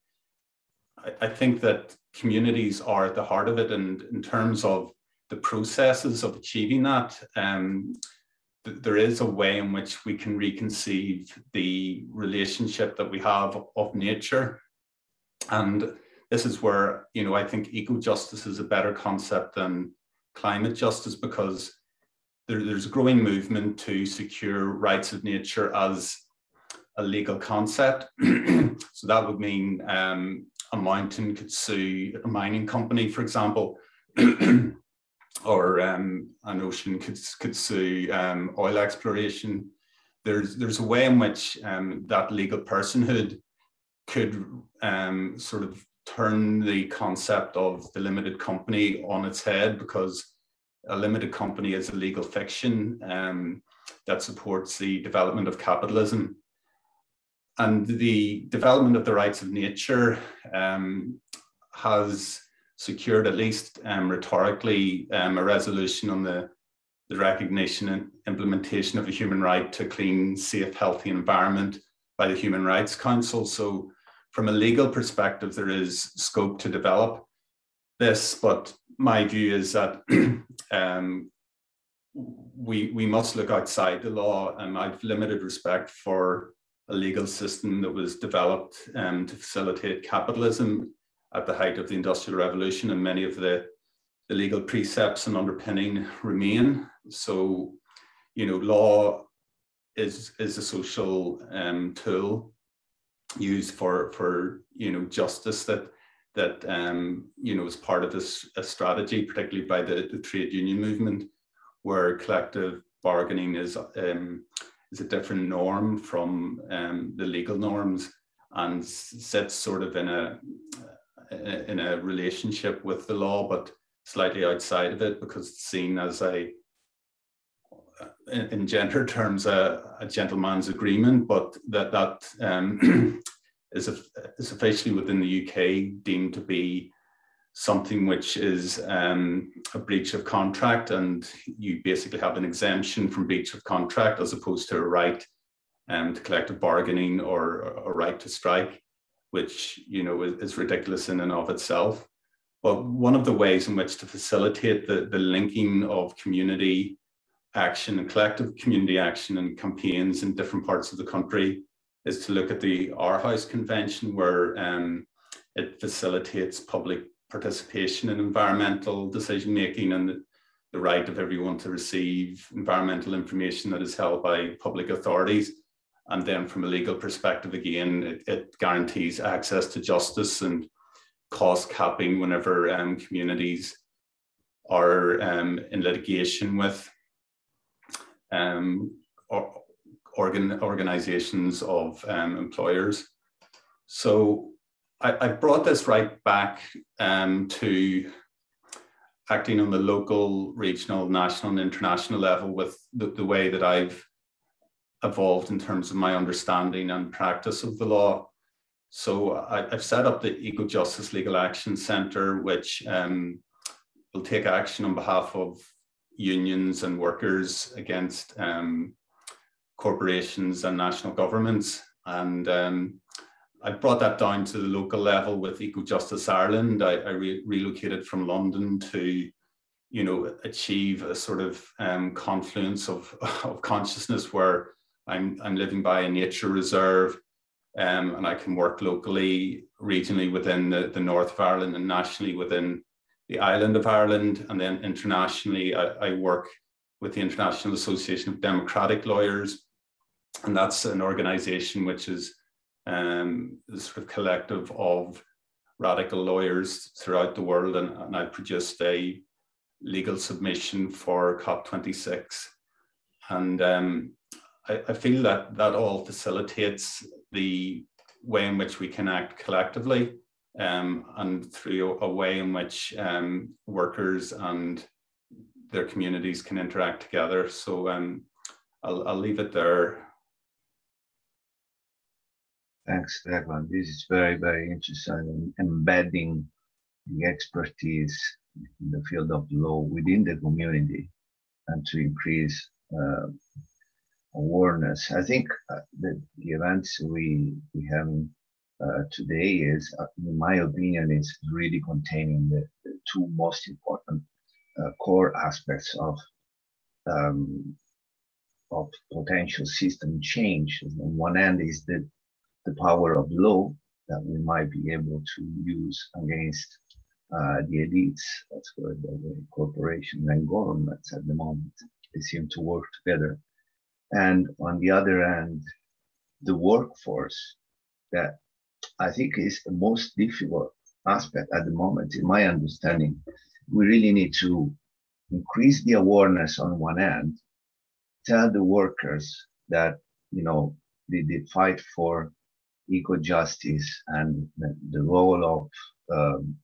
I, I think that communities are at the heart of it, and in terms of the processes of achieving that, um, there is a way in which we can reconceive the relationship that we have of nature. And this is where, you know, I think eco justice is a better concept than climate justice because there, there's a growing movement to secure rights of nature as a legal concept. so that would mean um, a mountain could sue a mining company, for example, or um, an ocean could, could sue um, oil exploration. There's, there's a way in which um, that legal personhood could um, sort of turn the concept of the limited company on its head because a limited company is a legal fiction um, that supports the development of capitalism. And the development of the rights of nature um, has secured, at least um, rhetorically, um, a resolution on the, the recognition and implementation of a human right to clean, safe, healthy environment by the Human Rights Council. So, from a legal perspective, there is scope to develop this, but my view is that um, we we must look outside the law, and I've limited respect for a legal system that was developed um, to facilitate capitalism at the height of the Industrial Revolution, and many of the, the legal precepts and underpinning remain. So, you know, law is is a social um, tool used for for you know justice that that um, you know is part of this a strategy, particularly by the, the trade union movement, where collective bargaining is um, is a different norm from um, the legal norms and sits sort of in a in a relationship with the law, but slightly outside of it because it's seen as a in, in gender terms a, a, gentleman's agreement, but that that um, is officially within the UK deemed to be something which is um, a breach of contract, and you basically have an exemption from breach of contract as opposed to a right um, to collective bargaining or a right to strike, which you know is, ridiculous in and of itself. But one of the ways in which to facilitate the, the linking of community action and collective community action and campaigns in different parts of the country is to look at the Aarhus Convention, where um, it facilitates public participation in environmental decision making and the, the right of everyone to receive environmental information that is held by public authorities. And then, from a legal perspective, again, it, it guarantees access to justice and cost capping whenever um, communities are um, in litigation with um, or, organ, organizations of um, employers. So I, I, brought this right back um, to acting on the local, regional, national, and international level with the, the way that I've evolved in terms of my understanding and practice of the law. So I, have set up the Ecojustice Legal Action Centre, which um, will take action on behalf of unions and workers against um, corporations and national governments. And um, I brought that down to the local level with Ecojustice Ireland. I, I re relocated from London to, you know, achieve a sort of um, confluence of, of consciousness where I'm, I'm living by a nature reserve um, and I can work locally, regionally within the, the north of Ireland and nationally within the island of Ireland. And then internationally, I, I work with the International Association of Democratic Lawyers, and that's an organization which is um, a sort of collective of radical lawyers throughout the world. And, and I produced a legal submission for COP26. And um, I, I, feel that that all facilitates the way in which we can act collectively um, and through a, a, way in which um, workers and their communities can interact together. So um, I'll, I'll leave it there Thanks, Declan. This is very, very interesting. Embedding the expertise in the field of law within the community and to increase uh, awareness. I think uh, the, the events we we have uh, today is, uh, in my opinion, is really containing the, the two most important uh, core aspects of um, of potential system change. On one end is the the power of law that we might be able to use against uh, the elites, that's where the corporations and governments at the moment. they seem to work together. And on the other hand, the workforce that I think is the most difficult aspect at the moment, in my understanding. We really need to increase the awareness on one hand, tell the workers that, you know, the, the fight for eco justice and the, role of um,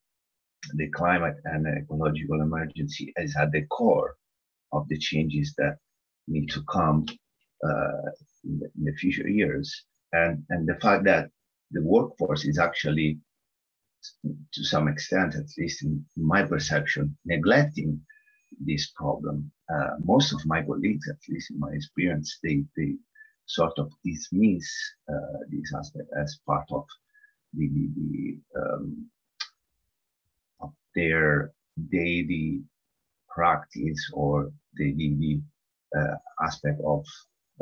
the climate and ecological emergency is at the core of the changes that need to come uh, in, the, in, the, future years. And, and the fact that the workforce is actually, to some extent, at least in my perception, neglecting this problem. Uh, most of my colleagues, at least in my experience, they, they sort of dismiss uh, this aspect as part of the, the um, of their daily practice or the, the uh, aspect of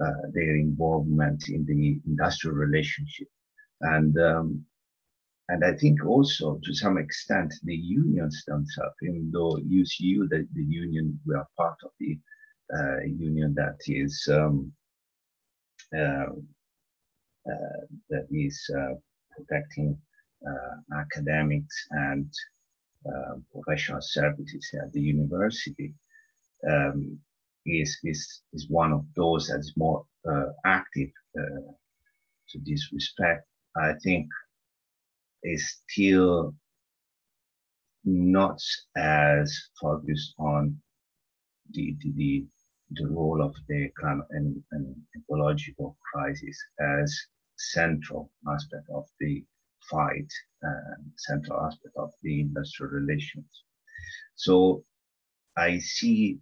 uh, their involvement in the industrial relationship. And um, and I think also to some extent the unions themselves, even though UCU, the, the union, we are part of the uh, union that is um, that is uh, protecting uh, academics and uh, professional services at the university. Um, is, is, is one of those that is more active to this respect. I think is still not as focused on the, the, the, role of the climate and, and, ecological crisis as central aspect of the fight and central aspect of the industrial relations. So I see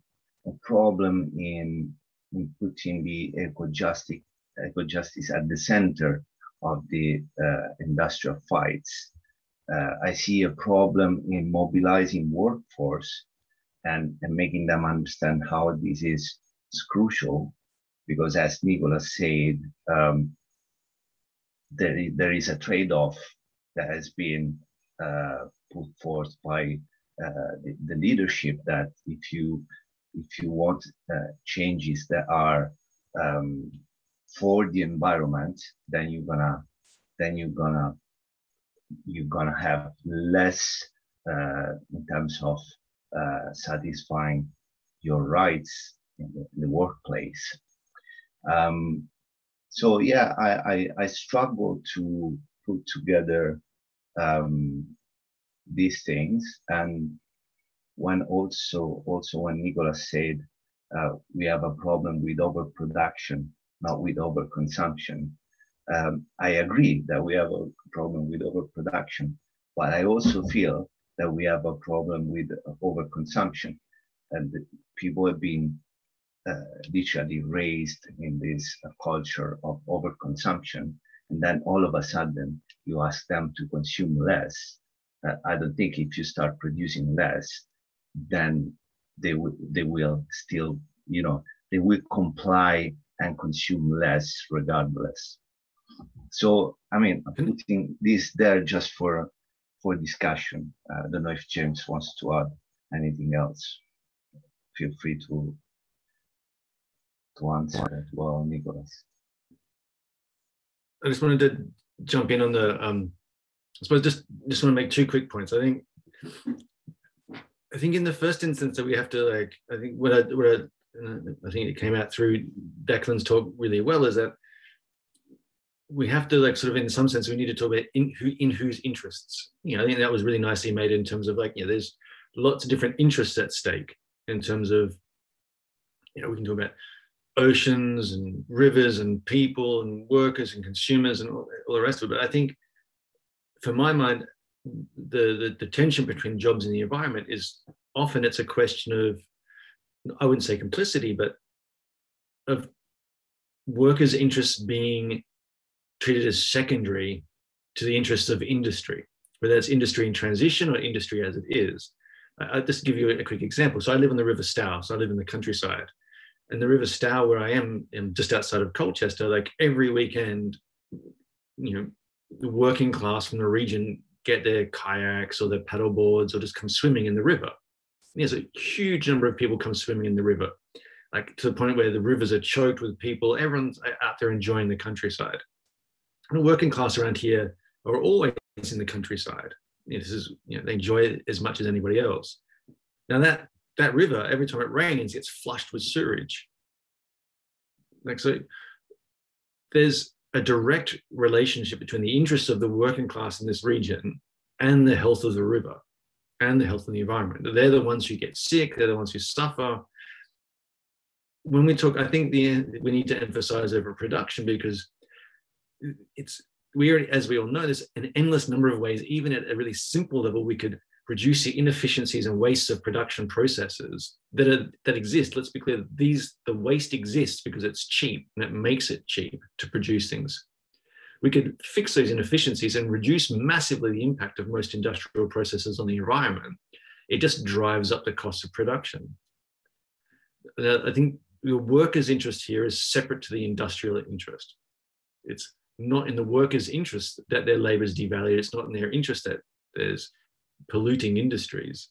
a problem in, in putting the eco-justice, eco-justice at the center of the uh, industrial fights. Uh, I see a problem in mobilizing workforce and, and making them understand how this is, is crucial, because as Nicholas said, um, there, is, there is a trade-off that has been uh, put forth by uh, the, the, leadership that if you if you want uh, changes that are um, for the environment, then you're gonna then you're gonna you're gonna have less uh, in terms of uh, satisfying your rights in the, in the workplace. Um, so yeah, I, I, I struggle to put together um, these things, and when also also when Nicholas said uh, we have a problem with overproduction not with overconsumption. Um, I agree that we have a problem with overproduction, but I also feel that we have a problem with overconsumption. And people have been literally raised in this uh, culture of overconsumption. And then all of a sudden, you ask them to consume less. Uh, I don't think if you start producing less, then they, will they will still, you know, they will comply and consume less regardless. So, I mean, I'm putting this there just for for discussion. Uh, I don't know if James wants to add anything else. Feel free to answer as well, Nicholas. I just wanted to jump in on the. Um, I suppose just just want to make two quick points. I think I think in the first instance that we have to like, I think what I, what I I think it came out through Declan's talk really well, is that we have to like sort of in some sense we need to talk about in who in whose interests. You know, I think that was really nicely made in terms of like, you know, there's lots of different interests at stake in terms of, you know, we can talk about oceans and rivers and people and workers and consumers and all, all the rest of it. But I think for my mind, the, the, the tension between jobs and the environment is often it's a question of I wouldn't say complicity, but of workers' interests being treated as secondary to the interests of industry, whether it's industry in transition or industry as it is. I'll just give you a quick example. So I live on the River Stour, so I live in the countryside. And the River Stour, where I am, am just outside of Colchester, like every weekend, you know, the working class from the region get their kayaks or their paddle boards or just come swimming in the river there's a huge number of people come swimming in the river. like to the point where the rivers are choked with people. Everyone's out there enjoying the countryside. And the working class around here are always in the countryside. You know, this is, you know, they enjoy it as much as anybody else. Now that that river, every time it rains, gets flushed with sewage. Like so, there's a direct relationship between the interests of the working class in this region and the health of the river and the health of the environment. They're the ones who get sick, they're the ones who suffer. When we talk, I think the, we need to emphasize overproduction because it's we already, as we all know, there's an endless number of ways, even at a really simple level, we could reduce the inefficiencies and wastes of production processes that are that exist. Let's be clear, these the waste exists because it's cheap and it makes it cheap to produce things. We could fix those inefficiencies and reduce massively the impact of most industrial processes on the environment. It just drives up the cost of production. I think the workers' interest here is separate to the industrial interest. It's not in the workers' interest that their labor is devalued. It's not in their interest that there's polluting industries.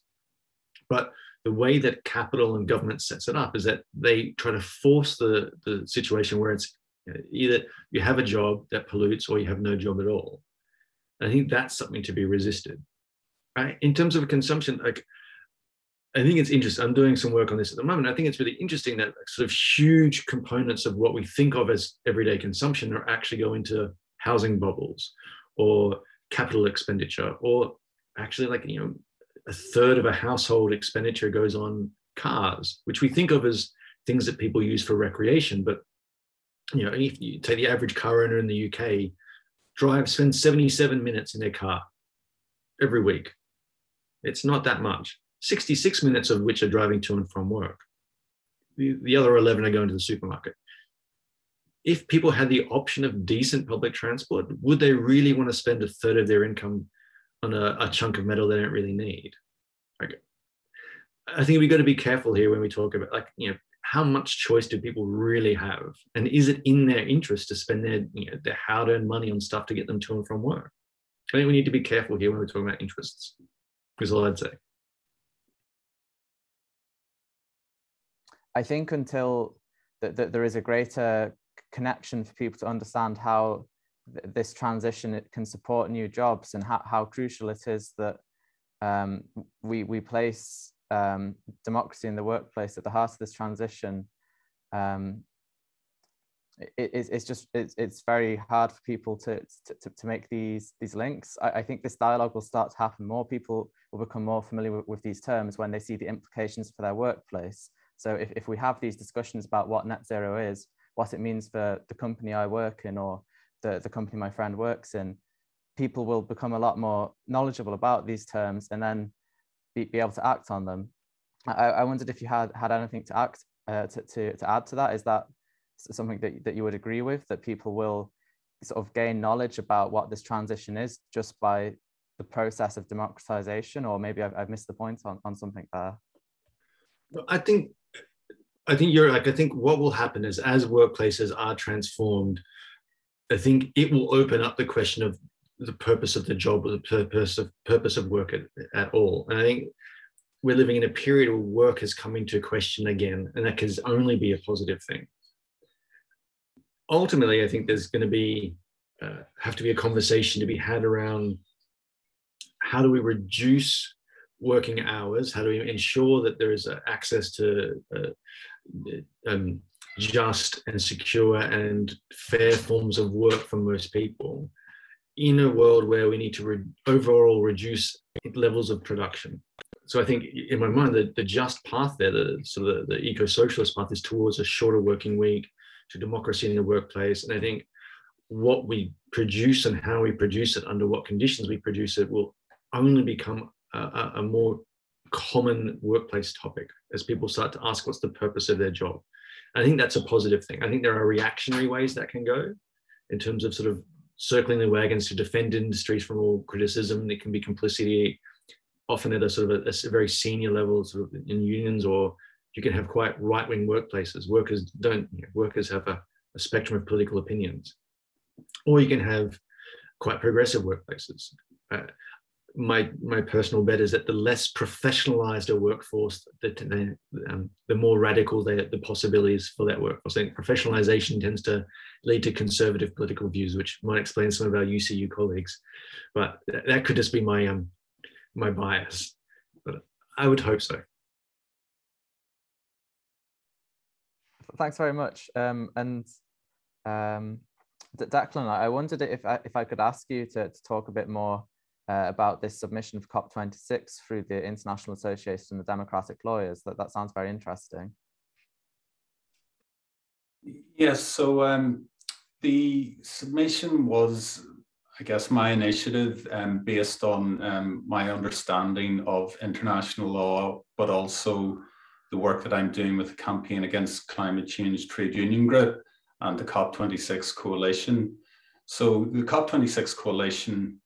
But the way that capital and government sets it up is that they try to force the, the situation where it's either you have a job that pollutes or you have no job at all. I think that's something to be resisted. Right? In terms of consumption, like I think it's interesting. I'm doing some work on this at the moment. I think it's really interesting that sort of huge components of what we think of as everyday consumption are actually going to housing bubbles or capital expenditure or actually like you know a third of a household expenditure goes on cars which we think of as things that people use for recreation. But you know if you take the average car owner in the uk drive spend 77 minutes in their car every week. It's not that much. 66 minutes of which are driving to and from work. The, the other 11 are going to the supermarket. If people had the option of decent public transport would they really want to spend a third of their income on a, a chunk of metal they don't really need. Okay. I think we've got to be careful here when we talk about like, you know, how much choice do people really have? And is it in their interest to spend their, you know, their hard-earned money on stuff to get them to and from work? I think we need to be careful here when we're talking about interests, is all I'd say. I think until that, that there is a greater connection for people to understand how this transition it can support new jobs and how, how crucial it is that um, we, we place um, democracy in the workplace at the heart of this transition. Um, it, it's just it's, it's very hard for people to, to, to make these these links. I, I, think this dialogue will start to happen. More people will become more familiar with, with these terms when they see the implications for their workplace. So if, if we have these discussions about what net zero is, what it means for the company I work in or the, the company my friend works in, people will become a lot more knowledgeable about these terms and then be, be able to act on them. I, I wondered if you had had anything to act uh, to, to, to add to that. Is that something that, that you would agree with, that people will sort of gain knowledge about what this transition is just by the process of democratization, or maybe I've, I've missed the point on, on something there? I think I think you're like I think what will happen is as workplaces are transformed, I think it will open up the question of the purpose of the job or the purpose of purpose of work at, at all. And I think we're living in a period where work is coming to question again, and that can only be a positive thing. Ultimately, I think there's going to be uh, have to be a conversation to be had around how do we reduce working hours? How do we ensure that there is access to uh, um, just and secure and fair forms of work for most people in a world where we need to re- overall reduce levels of production. So I think in my mind, the, the just path there, the sort of the, the eco-socialist path is towards a shorter working week, to democracy in the workplace. And I think what we produce and how we produce it, under what conditions we produce it, will only become a, a more common workplace topic as people start to ask what's the purpose of their job I think that's a positive thing. I think there are reactionary ways that can go in terms of sort of circling the wagons to defend industries from all criticism. It can be complicity, often at a sort of a, a very senior level, sort of in unions, or you can have quite right-wing workplaces. Workers don't. You know, workers have a, a spectrum of political opinions, or you can have quite progressive workplaces. Uh, my my personal bet is that the less professionalized a workforce, the, um, the more radical they, the possibilities for that workforce. I think professionalization tends to lead to conservative political views, which might explain some of our UCU colleagues. But that could just be my um my bias. But I would hope so. Thanks very much. Um, and um, Declan, I wondered if I, if I could ask you to, to talk a bit more uh, about this submission of COP26 through the International Association of Democratic Lawyers. That, that sounds very interesting. Yes, so um, the submission was, I guess, my initiative um, based on um, my understanding of international law, but also the work that I'm doing with the Campaign Against Climate Change Trade Union Group and the COP26 Coalition. So the COP26 Coalition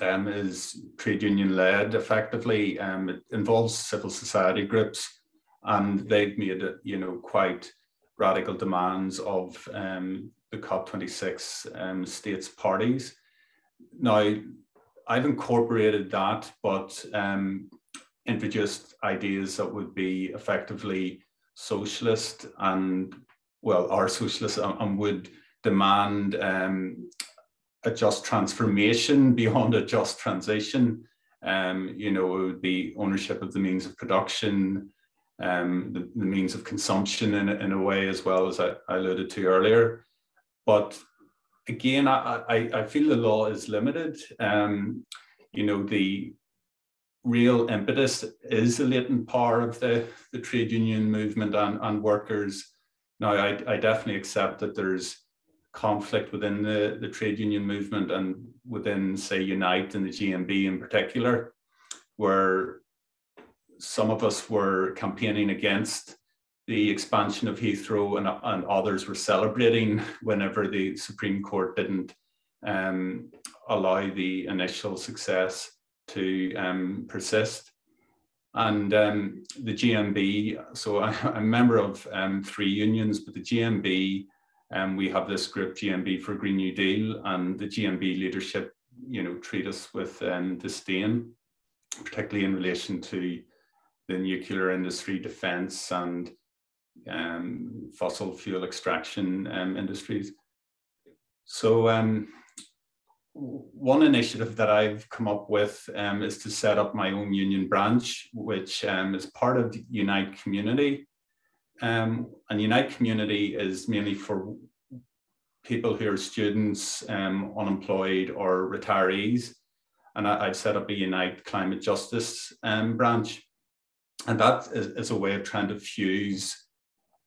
um, is trade union led effectively. Um, it involves civil society groups, and they've made you know, quite radical demands of um, the COP26 um, states parties. Now, I've incorporated that, but um, introduced ideas that would be effectively socialist and, well, are socialist and, and would demand um, a just transformation beyond a just transition. Um, you know, it would be ownership of the means of production, um, the, the, means of consumption in, in a way, as well as I, I alluded to earlier. But again, I, I, I feel the law is limited. Um, you know, the real impetus is the latent power of the, the trade union movement and, and workers. Now, I, I definitely accept that there's conflict within the, the trade union movement and within, say, Unite and the GMB in particular, where some of us were campaigning against the expansion of Heathrow and, and others were celebrating whenever the Supreme Court didn't um, allow the initial success to um, persist. And um, the GMB, so I, am a member of um, three unions, but the GMB um, we have this group GMB for Green New Deal, and the GMB leadership, you know, treat us with um, disdain, particularly in relation to the nuclear industry, defence, and um, fossil fuel extraction um, industries. So um, one initiative that I've come up with um, is to set up my own union branch, which um, is part of the Unite Community. Um, and Unite Community is mainly for people who are students, um, unemployed, or retirees. And I, have set up a Unite Climate Justice um, branch. And that is, is, a way of trying to fuse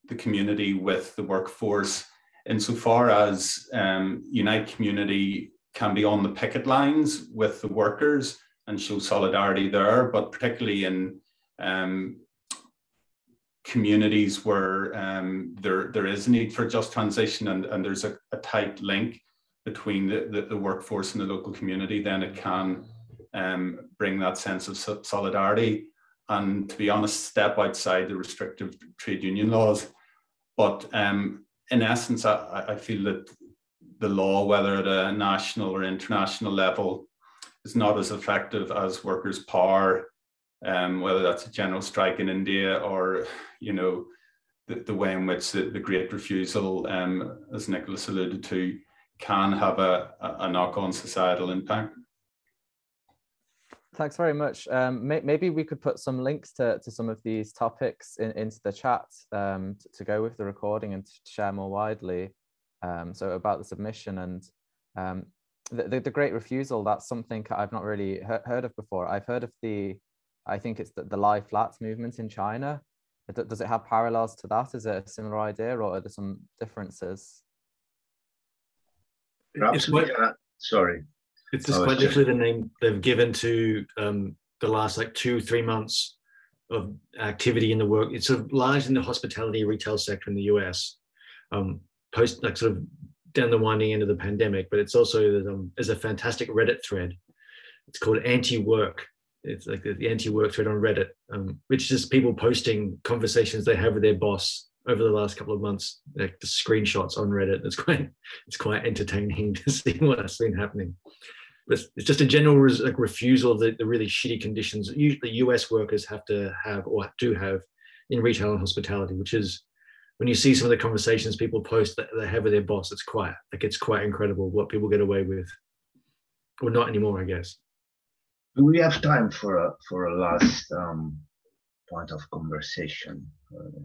the community with the workforce insofar as um, Unite Community can be on the picket lines with the workers and show solidarity there, but particularly in um, communities where um, there, there is a need for just transition and, and there's a, a tight link between the, the, the, workforce and the local community, then it can um, bring that sense of solidarity and to be honest, step outside the restrictive trade union laws. But um, in essence, I, I feel that the law, whether at a national or international level, is not as effective as workers' power um, whether that's a general strike in India or, you know, the, the way in which the, the great refusal, um, as Nicholas alluded to, can have a, a knock-on societal impact. Thanks very much. Um, may, maybe we could put some links to, to some of these topics in, into the chat um, to, to, go with the recording and to share more widely. Um, so about the submission and um, the, the, the, great refusal, that's something I've not really he heard of before. I've heard of the I think it's the, the lie flats movement in China. Does it have parallels to that? Is it a similar idea or are there some differences? Perhaps we, uh, sorry. It's just oh, quite literally the name they've given to um, the last like two, three months of activity in the work. It's sort of large in the hospitality retail sector in the US, um, post like sort of down the winding end of the pandemic, but it's also um, there's a fantastic Reddit thread. It's called anti-work, it's like the, anti-work thread on Reddit, um, which is people posting conversations they have with their boss over the last couple of months, like the screenshots on Reddit. It's quite it's quite entertaining to see what's been happening. it's, it's just a general res, like refusal of the, the really shitty conditions that usually US workers have to have or do have in retail and hospitality, which is when you see some of the conversations people post that they have with their boss, it's quite like it's quite incredible what people get away with, or not anymore, I guess. Do we have time for a for a last um, point of conversation? Uh,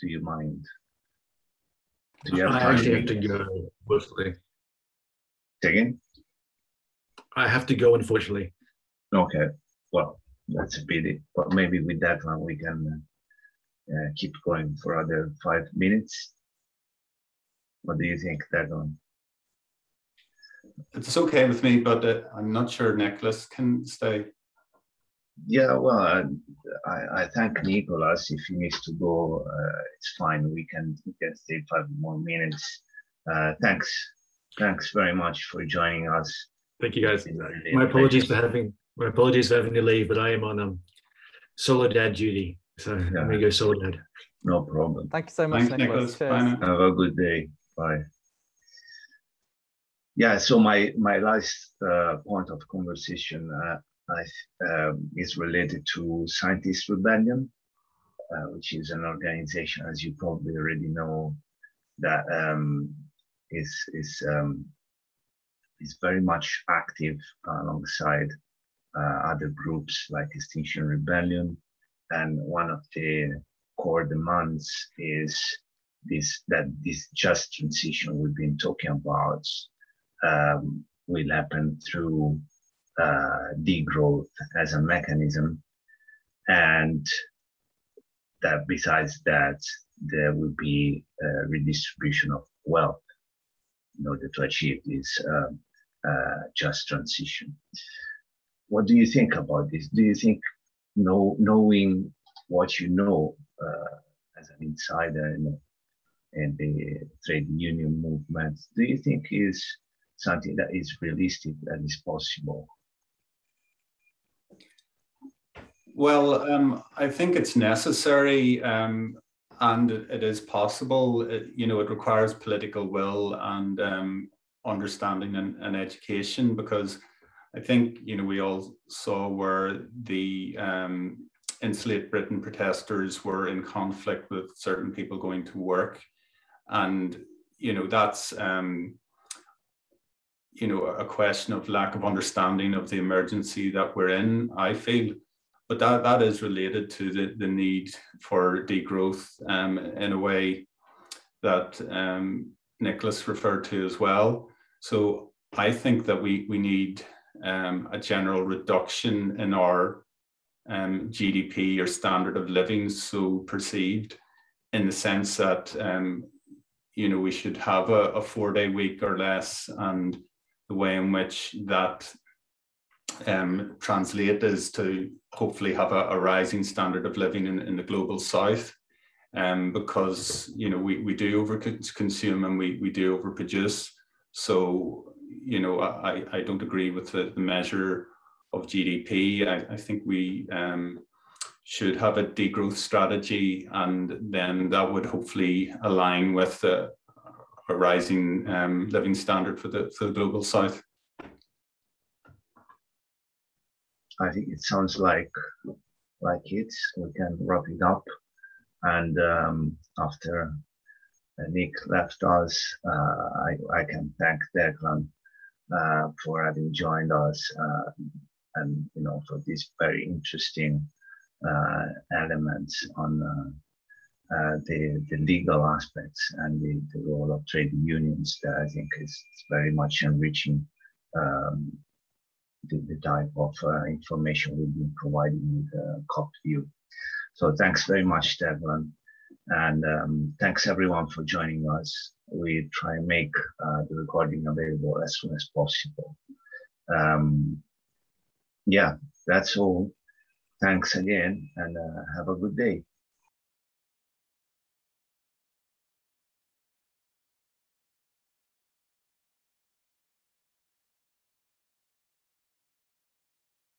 do you mind? Do you have I time? actually have to go, unfortunately. Again? I have to go, unfortunately. Okay. Well, that's a pity. But maybe with that one we can uh, keep going for other five minutes. What do you think, Dagon? It's okay with me, but uh, I'm not sure Nicholas can stay. Yeah, well, I, I, I, thank Nicholas. If he needs to go, uh, it's fine. We can we can stay five more minutes. Uh, thanks, thanks very much for joining us. Thank you, guys. My apologies for having my apologies for having to leave, but I am on um solo dad duty, so yeah. I'm gonna go solo dad. No problem. Thank you so much, Thanks, Nicholas. Nicholas. Have a good day. Bye. Yeah. So my my last uh, point of conversation. Uh, I, um, is related to Scientist Rebellion, uh, which is an organization, as you probably already know, that um, is is um, is very much active alongside uh, other groups like Extinction Rebellion, and one of the core demands is this that this just transition we've been talking about um, will happen through uh, degrowth as a mechanism. And that besides that, there will be a redistribution of wealth in order to achieve this um, uh, just transition. What do you think about this? Do you think know, knowing what you know uh, as an insider in, in the trade union movement, do you think is something that is realistic, and is possible? Well, um, I think it's necessary um, and it is possible. It, you know, it requires political will and um, understanding and, and, education because I think, you know, we all saw where the um, Insulate Britain protesters were in conflict with certain people going to work. And, you know, that's, um, you know, a question of lack of understanding of the emergency that we're in, I feel but that, that is related to the, the need for degrowth um, in a way that um, Nicholas referred to as well. So I think that we, we need um, a general reduction in our um, GDP or standard of living, so perceived, in the sense that um, you know we should have a, a four day week or less, and the way in which that um, translate is to hopefully have a, a rising standard of living in, in the global south. Um, because you know we, we do over consume and we, we do overproduce. So you know I, I don't agree with the, the measure of GDP. I, I think we um, should have a degrowth strategy, and then that would hopefully align with the, a rising um, living standard for the for the global south. I think it sounds like like it. We can wrap it up. And um, after uh, Nick left us, uh, I, I can thank Declan uh, for having joined us uh, and you know for these very interesting uh, elements on uh, the, the legal aspects and the, the role of trade unions that I think is, is very much enriching um, the, the type of uh, information we've been providing with uh, COP VIEW. So thanks very much, Devlin. And um, thanks everyone for joining us. We try and make uh, the recording available as soon as possible. Um, yeah, that's all. Thanks again and uh, have a good day.